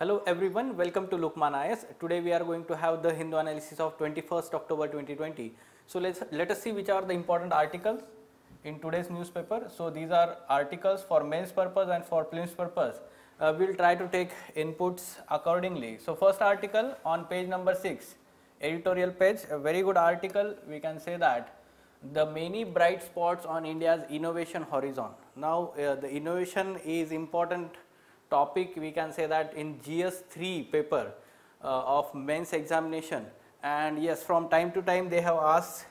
Hello everyone, welcome to Lukmaan IAS. Today we are going to have the Hindu analysis of 21st October 2020. So let's let us see which are the important articles in today's newspaper. So these are articles for mains purpose and for prelims purpose. Uh, we'll try to take inputs accordingly. So first article on page number 6, editorial page, a very good article. We can say that the many bright spots on India's innovation horizon. Now uh, the innovation is important topic we can say that in GS3 paper uh, of mains examination. And yes from time to time they have asked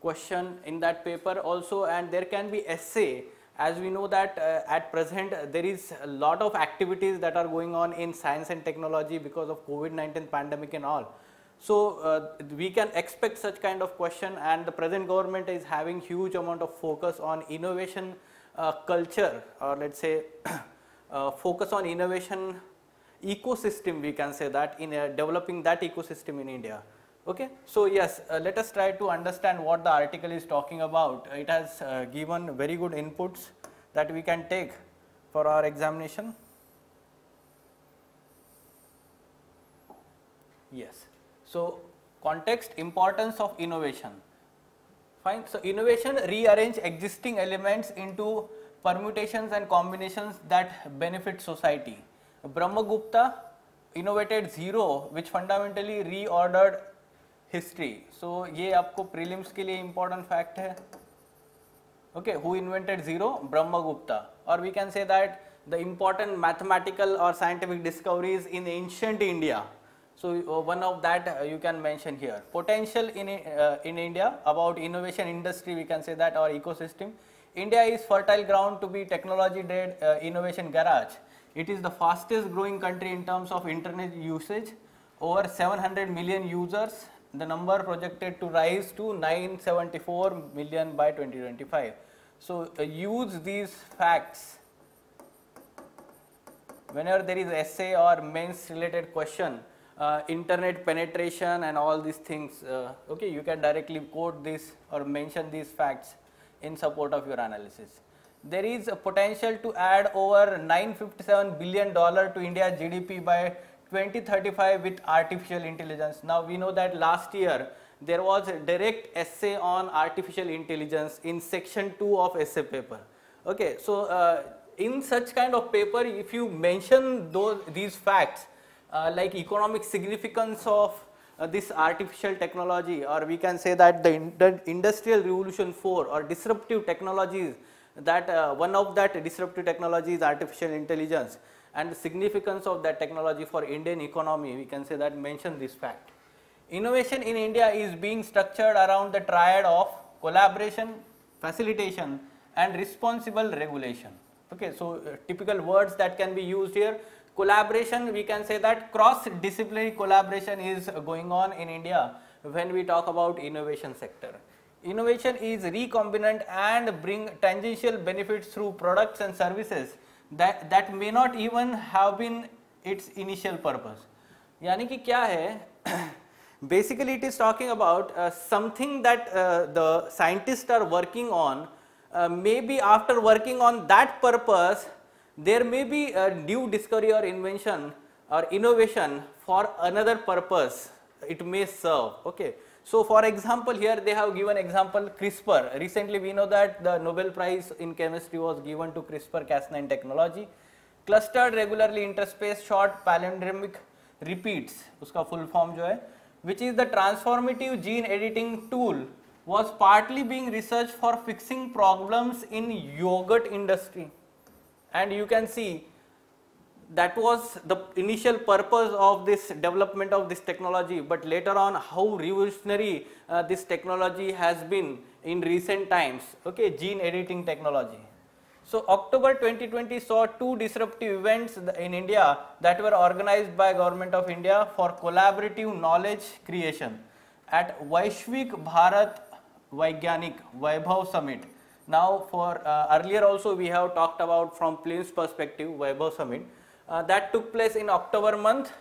question in that paper also. And there can be essay. As we know that uh, at present there is a lot of activities that are going on in science and technology because of COVID-19 pandemic and all. So uh, we can expect such kind of question. And the present government is having huge amount of focus on innovation uh, culture or let's say uh, focus on innovation ecosystem we can say that in uh, developing that ecosystem in India. Okay. So, yes uh, let us try to understand what the article is talking about. It has uh, given very good inputs that we can take for our examination. Yes. So, context importance of innovation. Fine. So, innovation rearrange existing elements into permutations and combinations that benefit society. Brahmagupta innovated zero which fundamentally reordered history. So ये आपको prelims के लिए important fact है. Okay, who invented zero? Brahmagupta. Or we can say that the important mathematical or scientific discoveries in ancient India. So uh, one of that uh, you can mention here. Potential in uh, in India about innovation industry we can say that our ecosystem India is fertile ground to be technology-led uh, innovation garage. It is the fastest growing country in terms of internet usage, over 700 million users, the number projected to rise to 974 million by 2025. So, uh, use these facts whenever there is essay or mains related question, uh, internet penetration and all these things, uh, okay, you can directly quote this or mention these facts in support of your analysis. There is a potential to add over 957 billion dollar to India GDP by 2035 with artificial intelligence. Now we know that last year there was a direct essay on artificial intelligence in section 2 of essay paper. Okay, so uh, in such kind of paper if you mention those these facts uh, like economic significance of uh, this artificial technology or we can say that the, in, the industrial revolution 4 or disruptive technologies that uh, one of that disruptive technology is artificial intelligence and the significance of that technology for Indian economy we can say that mention this fact. Innovation in India is being structured around the triad of collaboration, facilitation and responsible regulation. Okay, so uh, typical words that can be used here collaboration we can say that cross disciplinary collaboration is going on in India when we talk about innovation sector. Innovation is recombinant and bring tangential benefits through products and services that, that may not even have been its initial purpose. यानी कि क्या है basically it is talking about uh, something that uh, the scientists are working on uh, maybe after working on that purpose there may be a new discovery or invention or innovation for another purpose it may serve. Okay. So, for example, here they have given example CRISPR. Recently, we know that the Nobel Prize in chemistry was given to CRISPR-Cas9 technology. Clustered regularly interspaced short palindromic repeats, uska full form jo hai, which is the transformative gene editing tool was partly being researched for fixing problems in yogurt industry and you can see that was the initial purpose of this development of this technology. But later on how revolutionary uh, this technology has been in recent times. Okay gene editing technology. So october 2020 saw two disruptive events in india that were organized by government of india for collaborative knowledge creation at vaishvik bharat vaigyanik vaibhav summit now for uh, earlier also we have talked about from prelims perspective Vaibhav Summit uh, that took place in October month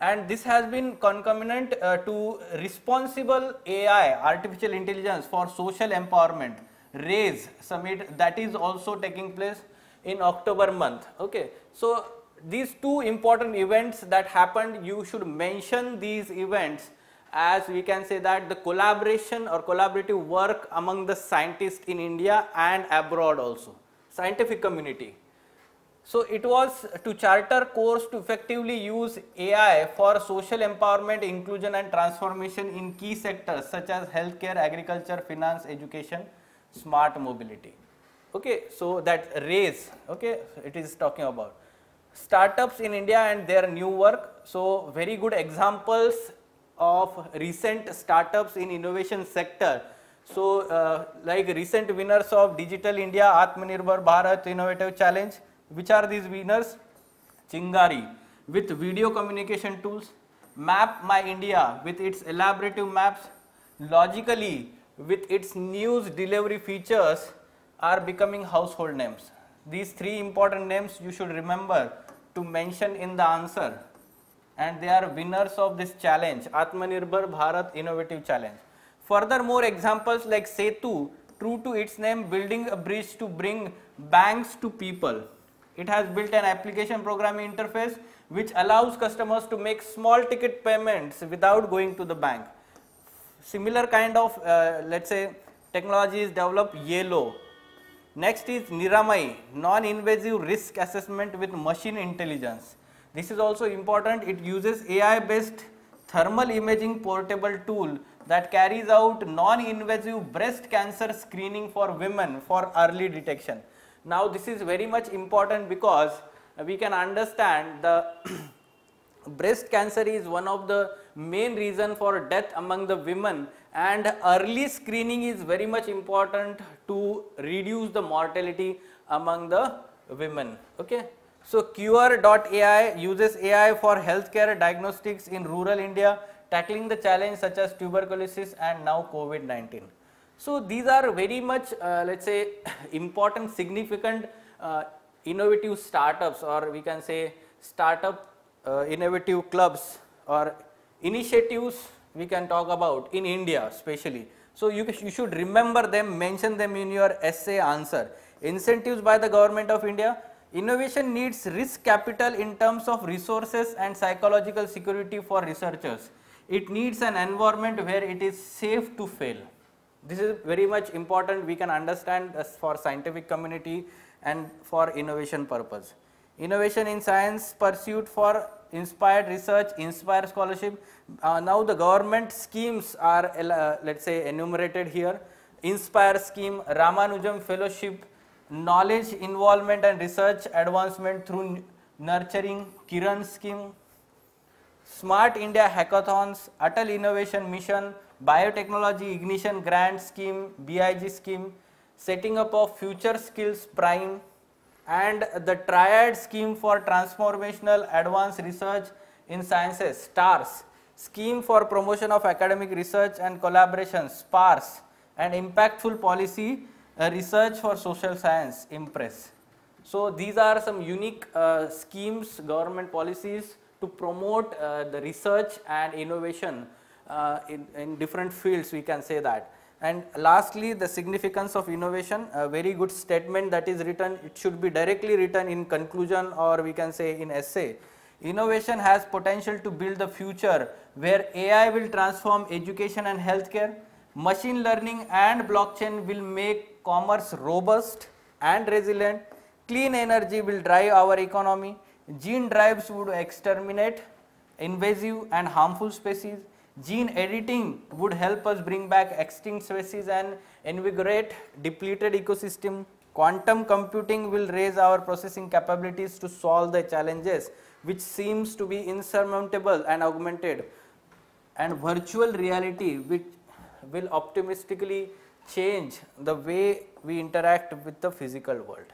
and this has been concomitant uh, to responsible AI artificial intelligence for social empowerment RAISE summit that is also taking place in October month. Okay so these two important events that happened, you should mention these events as we can say that the collaboration or collaborative work among the scientists in India and abroad also, scientific community. So it was to charter course to effectively use AI for social empowerment, inclusion and transformation in key sectors such as healthcare, agriculture, finance, education, smart mobility. Okay, so that raise, okay, it is talking about startups in India and their new work. So very good examples of recent startups in innovation sector. So uh, like recent winners of Digital India Atmanirbhar Bharat Innovative Challenge, which are these winners? Chingari with video communication tools, Map My India with its elaborative maps, Logically with its news delivery features are becoming household names. These three important names you should remember to mention in the answer and they are winners of this challenge Atmanirbhar Bharat Innovative Challenge. Furthermore examples like Setu true to its name building a bridge to bring banks to people it has built an application programming interface which allows customers to make small ticket payments without going to the bank. Similar kind of uh, let's say technology is developed Yellow. Next is Niramai, non-invasive risk assessment with machine intelligence. This is also important. It uses AI based thermal imaging portable tool that carries out non-invasive breast cancer screening for women for early detection. Now this is very much important because we can understand the breast cancer is one of the main reason for death among the women and early screening is very much important to reduce the mortality among the women. Okay. So Qure.ai uses AI for healthcare diagnostics in rural India tackling the challenge such as tuberculosis and now COVID-19. So these are very much uh, let us say important significant uh, innovative startups or we can say startup uh, innovative clubs or initiatives we can talk about in India especially. So you, you should remember them, mention them in your essay answer. Incentives by the government of India, innovation needs risk capital in terms of resources and psychological security for researchers. It needs an environment where it is safe to fail. This is very much important we can understand as for scientific community and for innovation purpose. Innovation in science pursuit for inspired research, inspire scholarship. Uh, now the government schemes are uh, let us say enumerated here. Inspire scheme, Ramanujan fellowship, knowledge involvement and research advancement through nurturing, Kiran scheme, Smart India hackathons, Atal Innovation Mission, Biotechnology Ignition Grant Scheme, BIG scheme, setting up of Future Skills Prime and the Triad scheme for transformational advanced research in sciences, STARS, scheme for promotion of academic research and collaboration, SPARS. And impactful policy uh, research for social science, IMPRESS. So these are some unique uh, schemes, government policies to promote uh, the research and innovation uh, in, in different fields we can say that. And lastly the significance of innovation a very good statement that is written it should be directly written in conclusion or we can say in essay. Innovation has potential to build the future where AI will transform education and healthcare, machine learning and blockchain will make commerce robust and resilient, clean energy will drive our economy, gene drives would exterminate invasive and harmful species, Gene editing would help us bring back extinct species and invigorate depleted ecosystem. Quantum computing will raise our processing capabilities to solve the challenges which seems to be insurmountable and augmented. And virtual reality which will optimistically change the way we interact with the physical world.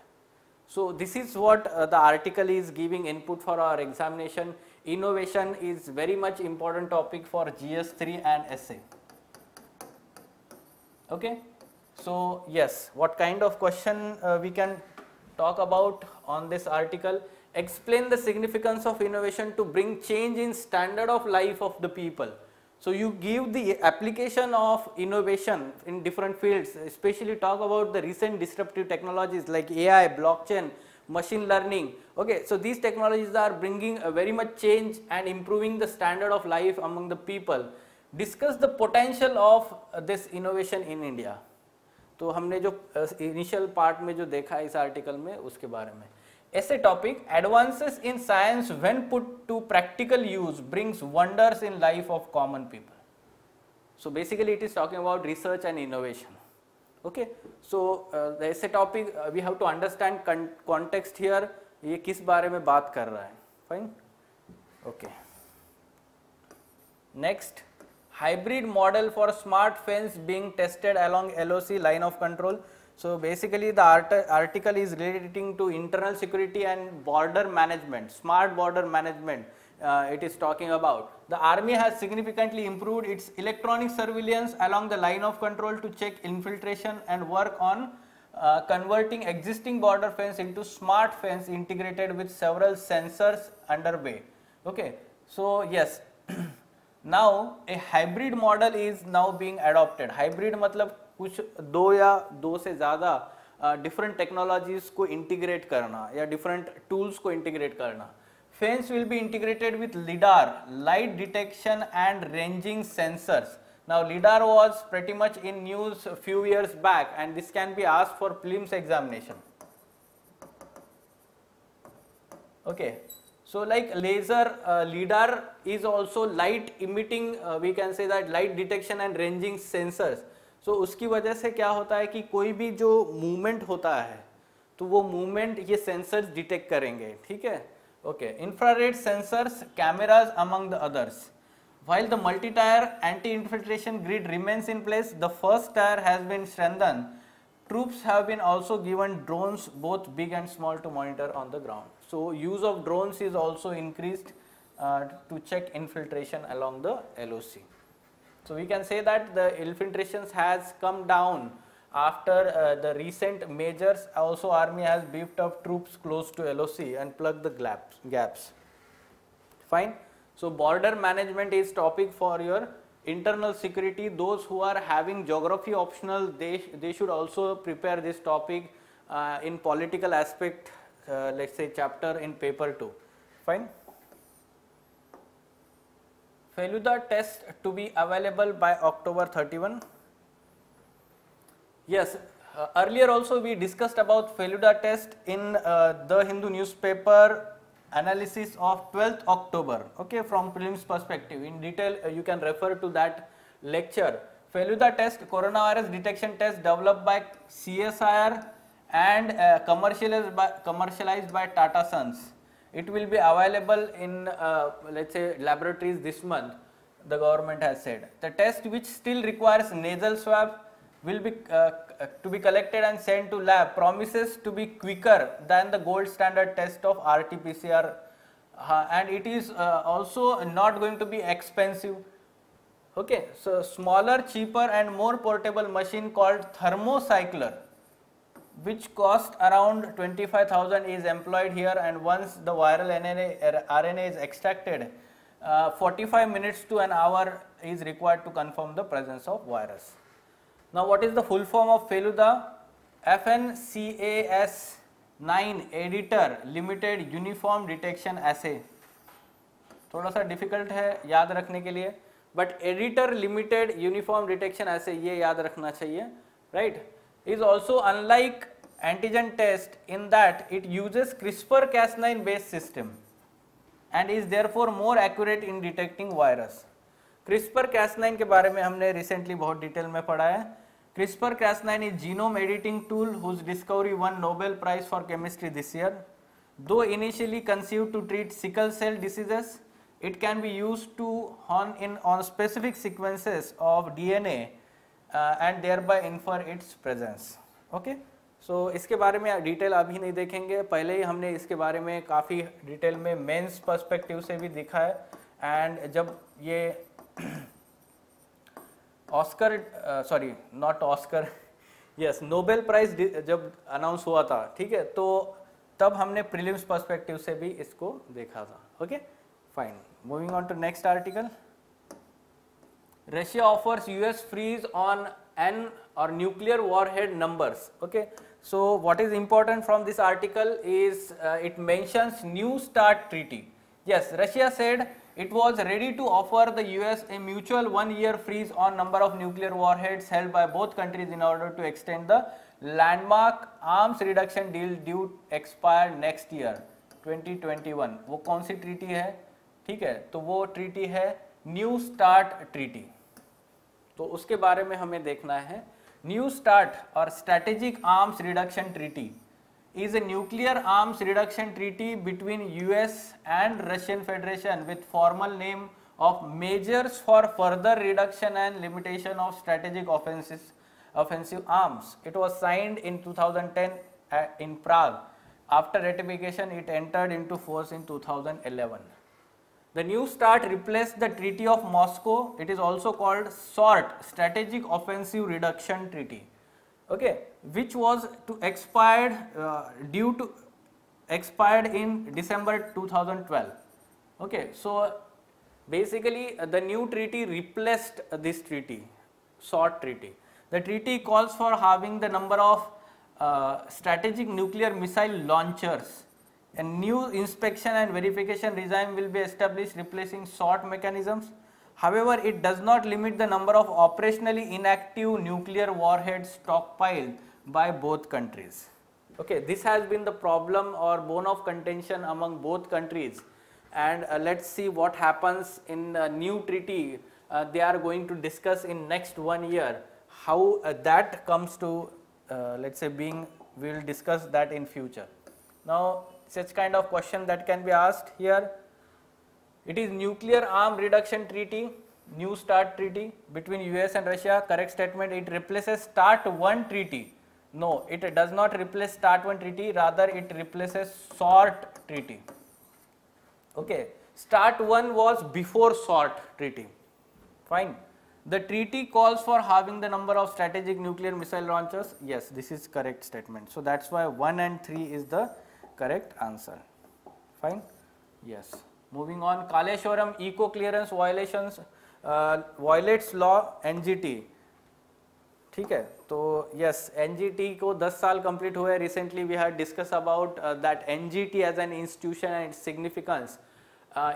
So this is what uh, the article is giving input for our examination innovation is very much important topic for GS3 and essay. Okay. So yes, what kind of question uh, we can talk about on this article? Explain the significance of innovation to bring change in standard of life of the people. So you give the application of innovation in different fields, especially talk about the recent disruptive technologies like AI, blockchain, machine learning. Okay, so these technologies are bringing a very much change and improving the standard of life among the people. Discuss the potential of uh, this innovation in India. तो हमने जो initial uh, part में जो देखा इस article में उसके बारे में ऐसे topic advances in science when put to practical use brings wonders in life of common people so basically it is talking about research and innovation okay so uh, ऐसे topic we have to understand context here ये किस बारे में बात कर रहा है fine okay next hybrid model for smart fence being tested along LOC line of control. So basically the art article is relating to internal security and border management, smart border management uh, it is talking about. The army has significantly improved its electronic surveillance along the line of control to check infiltration and work on uh, converting existing border fence into smart fence integrated with several sensors underway. Okay. So, yes, now a hybrid model is now being adopted. Hybrid मतलब कुछ दो या दो से ज़्यादा different uh, technologies को integrate करना या डिफरेंट टूल्स को इंटीग्रेट करना Fence will be integrated with LIDAR, light detection and ranging sensors. Now LIDAR was pretty much in news a few years back and this can be asked for prelims examination. Okay. So like laser uh, LIDAR is also light emitting uh, we can say that light detection and ranging sensors. So उसकी वजह से क्या होता है कि कोई भी जो मूवमेंट होता है तो वो मूवमेंट ये सेंसर्स डिटेक्ट करेंगे, ठीक है? Okay infrared sensors cameras among the others while the multi tier anti infiltration grid remains in place the first tier has been strengthen troops have been also given drones both big and small to monitor on the ground so use of drones is also increase to check infiltration along the L O So, we can say that the infiltrations has come down after uh, the recent measures also army has beefed up troops close to LOC and plugged the gaps. Fine. So border management is topic for your internal security. Those who are having geography optional, they, they should also prepare this topic uh, in political aspect, uh, let's say chapter in paper 2. Fine. Feluda test to be available by October 31. Yes, uh, earlier also we discussed about Feluda test in uh, the Hindu newspaper analysis of 12th October, okay, from prelims perspective. In detail, uh, you can refer to that lecture. Feluda test, coronavirus detection test developed by CSIR and uh, commercialized, by, commercialized by Tata Sons. It will be available in, uh, let's say, laboratories this month, the government has said. The test which still requires nasal swab will be uh, to be collected and sent to lab promises to be quicker than the gold standard test of RT-PCR uh, and it is uh, also not going to be expensive. Okay, so smaller, cheaper and more portable machine called thermocycler which cost around 25,000 is employed here and once the viral RNA, RNA is extracted, uh, 45 minutes to an hour is required to confirm the presence of virus. Now, what is the full form of Feluda? FNCAS 9 editor limited uniform detection assay. थोड़ा सा difficult है याद रखने के लिए but editor limited uniform detection ऐसे ये याद रखना चाहिए right is also unlike antigen test in that it uses CRISPR Cas nine based system and is there for more accurate in detecting virus CRISPR Cas nine के बारे में हमने recently बहुत डिटेल में पढ़ा है CRISPR-Cas9 is genome editing tool whose discovery won Nobel Prize for Chemistry this year. Though initially conceived to treat sickle cell diseases, it can be used to hone in on specific sequences of DNA uh, and thereby infer its presence. Okay? सो इसके बारे में detail अभी नहीं देखेंगे। पहले ही हमने इसके बारे में काफ़ी डिटेल में मेंस पर्सपेक्टिव से भी देखा है। एंड जब ये Oscar sorry not Oscar yes Nobel prize जब अनाउंस हुआ था ठीक है? तो तब हमने प्रीलिम्स पर्सपेक्टिव से भी इसको देखा था। Okay fine moving on to next article Russia offers US freeze on an और nuclear warhead numbers okay So what is important from this article is uh, it mentions New START treaty. Yes, Russia said it was ready to offer the US a mutual one year freeze on number of nuclear warheads held by both countries in order to extend the landmark arms reduction deal due expire next year 2021 वो कौन सी treaty है ठीक है तो वो treaty है new start treaty तो उसके बारे में हमें देखना है। न्यू स्टार्ट और strategic arms reduction treaty is a nuclear arms reduction treaty between US and Russian Federation with formal name of measures for further reduction and limitation of strategic offensives offensive arms it was signed in two thousand ten in Prague after ratification it entered into force in two thousand eleven The new START replaced the Treaty of Moscow. It is also called SORT, Strategic Offensive Reduction Treaty, okay, which was to expired uh, due to expired in December 2012. Okay, so basically uh, the new treaty replaced this treaty, SORT treaty. The treaty calls for having the number of uh, strategic nuclear missile launchers a new inspection and verification regime will be established replacing SORT mechanisms. However, it does not limit the number of operationally inactive nuclear warheads stockpiled by both countries. Okay, this has been the problem or bone of contention among both countries and uh, let's see what happens in the new treaty uh, they are going to discuss in next one year how uh, that comes to uh, let's say being we will discuss that in future. Now such kind of question that can be asked here. It is nuclear arm reduction treaty, new START treaty between US and Russia. Correct statement, it replaces START 1 treaty. No, it does not replace START 1 treaty, rather it replaces SORT treaty. Okay, START 1 was before SORT treaty. Fine. The treaty calls for having the number of strategic nuclear missile launchers. Yes, this is correct statement. So that's why 1 and 3 is the correct answer fine yes moving on kaleshwaram eco clearance violations uh, violates law ngt ठीक है तो yes NGT को 10 साल complete हुए recently we had discuss about that NGT as an institution and its significance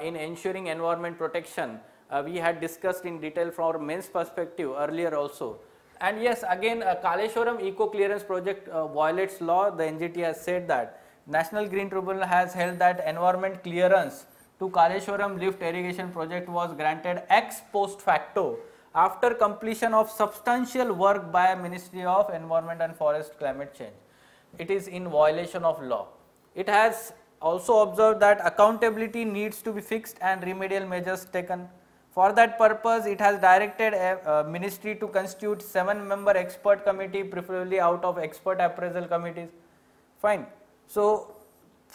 in ensuring environment protection. Uh, we had discussed in detail from mains perspective earlier also. And yes, again, uh, Kaleshwaram Eco Clearance Project uh, violates law. The NGT has said that. National Green Tribunal has held that environment clearance to Kaleshwaram lift irrigation project was granted ex post facto after completion of substantial work by Ministry of Environment and Forest Climate Change. It is in violation of law. It has also observed that accountability needs to be fixed and remedial measures taken. For that purpose, it has directed a, a ministry to constitute seven member expert committee preferably out of expert appraisal committees. Fine. So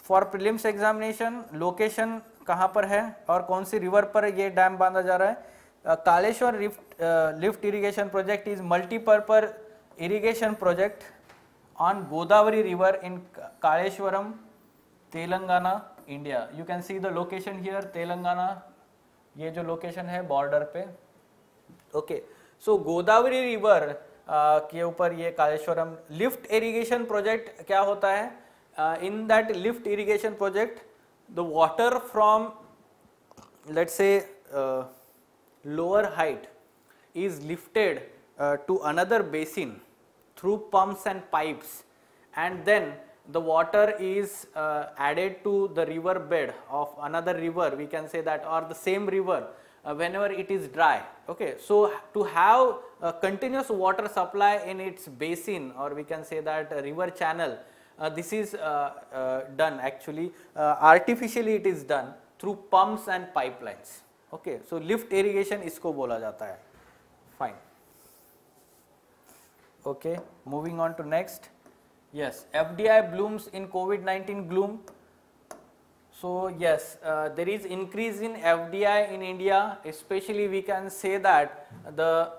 for prelims examination location कहाँ पर है और कौन सी river पर ये dam बांधा जा रहा है? Kaleshwar lift lift irrigation project is multipurpose irrigation project on Godavari river in Kaleshwaram, Telangana India you can see the location here Telangana. ये जो लोकेशन है बॉर्डर पे. ओके सो गोदावरी रिवर के ऊपर ये कालेश्वरम लिफ्ट इरिगेशन प्रोजेक्ट क्या होता है? Uh, in that lift irrigation project the water from let us say uh, lower height is lifted uh, to another basin through pumps and pipes. And then the water is uh, added to the river bed of another river we can say that or the same river uh, whenever it is dry. Okay so to have a continuous water supply in its basin or we can say that river channel this is uh, uh, done. Actually artificially it is done through pumps and pipelines. Okay so lift irrigation isko bola jata hai. Fine. Okay moving on to next. Yes fdi blooms in covid 19 gloom. So yes uh, there is increase in fdi in india. Especially we can say that the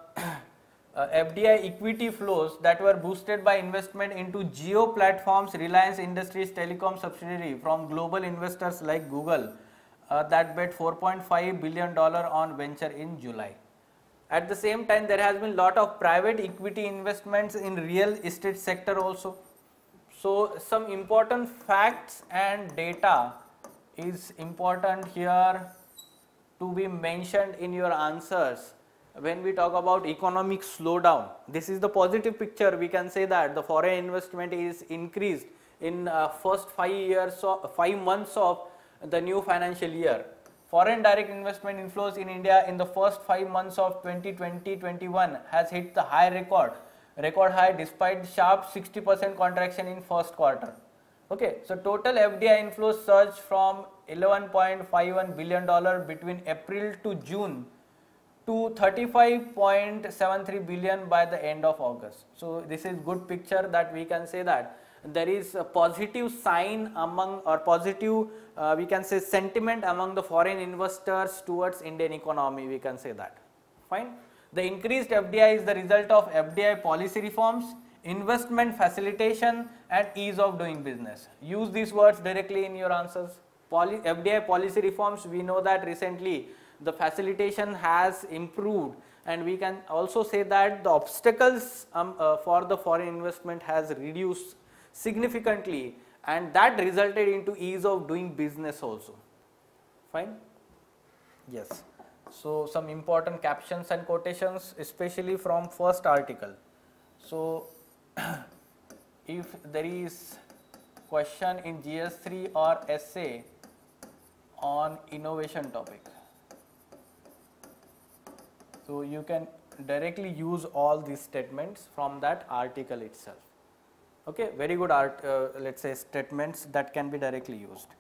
uh, FDI equity flows that were boosted by investment into Jio Platforms Reliance Industries telecom subsidiary from global investors like Google uh, that bet 4.5 billion dollar on venture in July. At the same time there has been a lot of private equity investments in real estate sector also. So, some important facts and data is important here to be mentioned in your answers when we talk about economic slowdown. This is the positive picture we can say that the foreign investment is increased in uh, first 5 years of 5 months of the new financial year. Foreign direct investment inflows in India in the first 5 months of 2020-21 has hit the high record record high despite sharp 60% contraction in first quarter. Okay, so total FDI inflows surged from 11.51 billion dollar between April to June to 35.73 billion by the end of August. So this is good picture that we can say that there is a positive sign among or positive uh, we can say sentiment among the foreign investors towards Indian economy we can say that fine. The increased FDI is the result of FDI policy reforms, investment facilitation and ease of doing business. Use these words directly in your answers. Poly, FDI policy reforms, we know that recently the facilitation has improved and we can also say that the obstacles um, uh, for the foreign investment has reduced significantly and that resulted into ease of doing business also. Fine? Yes. So, some important captions and quotations especially from first article. So, if there is question in GS3 or essay on innovation topic. So, you can directly use all these statements from that article itself. Okay, very good art, uh, let us say statements that can be directly used.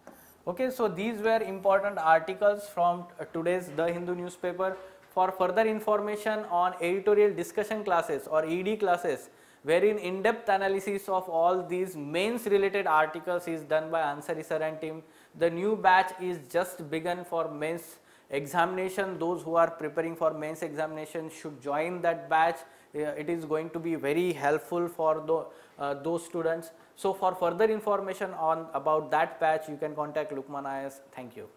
Okay, so these were important articles from today's The Hindu newspaper. For further information on editorial discussion classes or ED classes, wherein in-depth analysis of all these mains related articles is done by Ansari sir and team. The new batch is just begun for mains examination. Those who are preparing for mains examination should join that batch. it is going to be very helpful for the, uh, those students. So for further information on about that patch, you can contact Lukmaan IAS. Thank you.